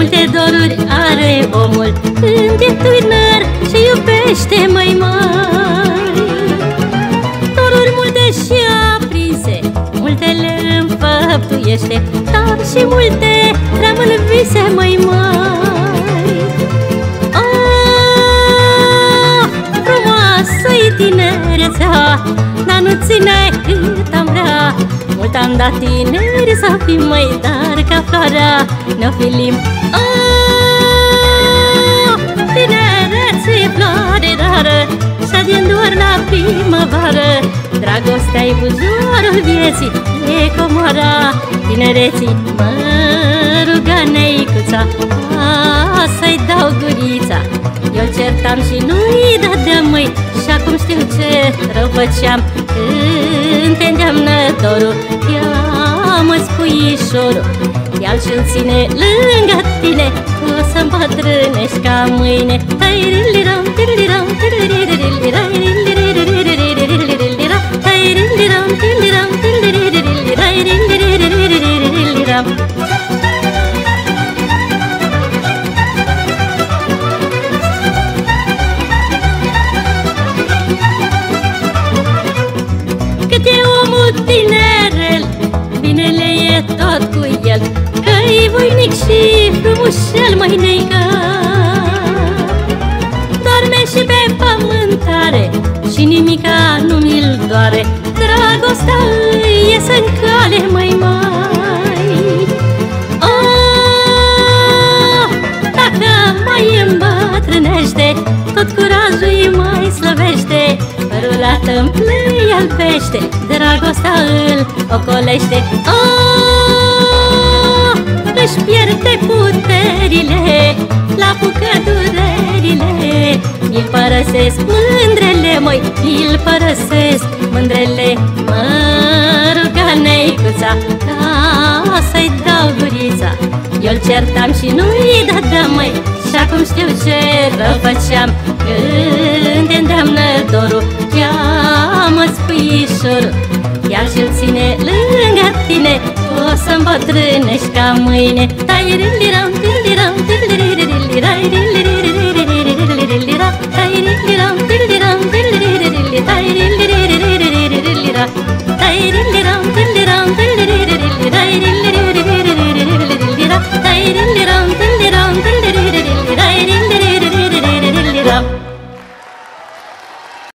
Multe doruri are omul. Când e tânăr și iubește mai mari. Doruri multe și aprinse Multe le înfăptuiește Dar și multe rămân vise mai mari. Oh, frumoasă-i tinerețea Dar nu ține cât am vrea. Mult am dat tineri să fim mai dar ca floarea n-o fi limba Ah, oh, tinerețe floare rară S-a doar la primăvară. Dragostea-i buzorul vieții E comora tinereții Mă ruga neicuța Să-i dau gurița. Eu certam și nu-i dădeam mâi Și acum știu ce rău făceam. Când te-ndeamnă Ia mă spuișorul Ial și-l ține lângă tine O să-mi pătrânești ca mâine. Hai, riliram frumușel, măi neică Doarme și pe pământare și nimica nu mi-l doare. Dragostea îi iese în cale, măi mai oh, Dacă mai îmbătrânește, tot curajul îi mai slăvește. Părul la tâmplăi albește, dragostea îl ocolește. Oh, Își pierde puterile, la pucă durerile îl părăsesc mândrele, măi, îl părăsesc mândrele. Mă ruga neicuța ca să-i dau gurița. Eu-l certam și nu-i dădeam, măi Și acum știu ce rău făceam. Când te îndeamnă dorul Cheamă-ți puișorul Iar și-l ține lângă tine O să îmbătrânești ca mâine. Tai riliram, riliram, riliram, riliram, riliram Tai